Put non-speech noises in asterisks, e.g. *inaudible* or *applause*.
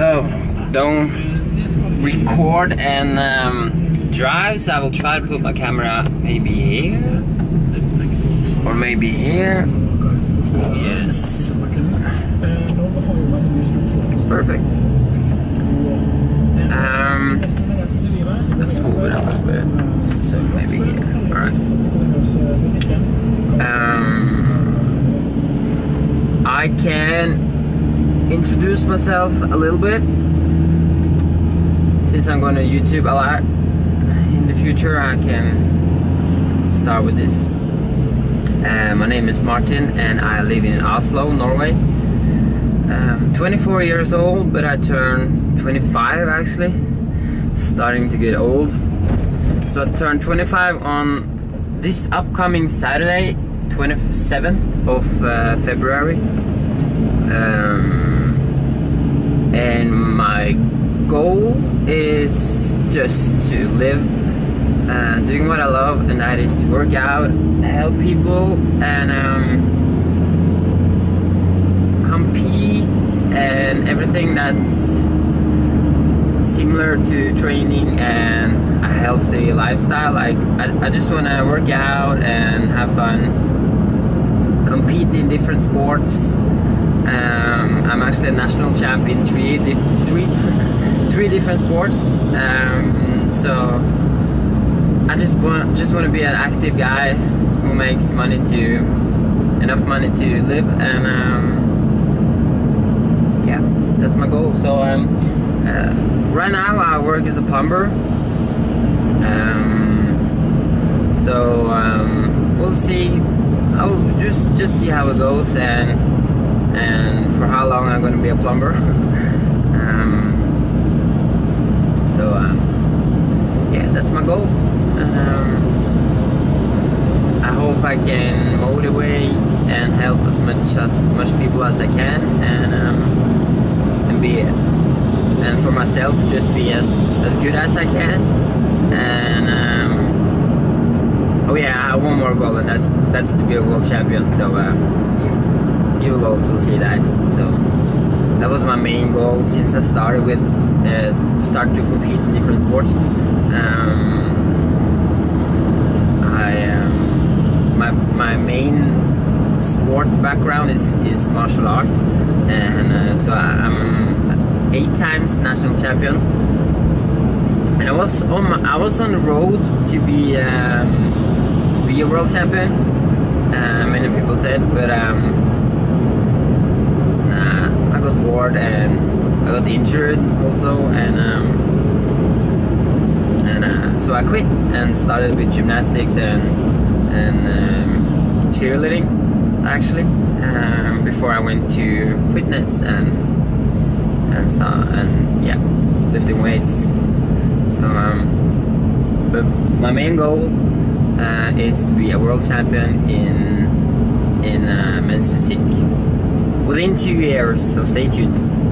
So, don't record and um, drive. So I will try to put my camera maybe here or maybe here. Yes. Perfect. Um, let's move it a little bit. So maybe here. All right. Um, I can introduce myself a little bit. Since I'm going to YouTube a lot in the future I can start with this. Uh, my name is Martin and I live in Oslo, Norway. Um, 24 years old but I turned 25 actually. Starting to get old. So I turned 25 on this upcoming Saturday 27th of uh, February. Um, and my goal is just to live uh, doing what I love and that is to work out help people and um, compete and everything that's similar to training and a healthy lifestyle. Like I, I just want to work out and have fun compete in different sports um, I'm actually a national champ in three, di three, *laughs* three different sports. Um, so I just want just want to be an active guy who makes money to enough money to live, and um, yeah, that's my goal. So um, uh, right now I work as a plumber. Um, so um, we'll see. I'll just just see how it goes and and for how long I'm going to be a plumber. *laughs* um, so um, yeah, that's my goal. Um, I hope I can motivate and help as much as much people as I can, and um, and be and for myself just be as as good as I can. And um, oh yeah, I have one more goal, and that's that's to be a world champion. So. Uh, you will also see that. So that was my main goal since I started with uh, start to compete in different sports. Um, I um, my my main sport background is is martial art, and uh, so I, am eight times national champion. And I was on my, I was on the road to be um, to be a world champion. Uh, many people said, but um, Bored and I got injured also and um, and uh, so I quit and started with gymnastics and and um, cheerleading actually um, before I went to fitness and and so and yeah lifting weights. So um, but my main goal uh, is to be a world champion in in uh, men's physique within two years, so stay tuned.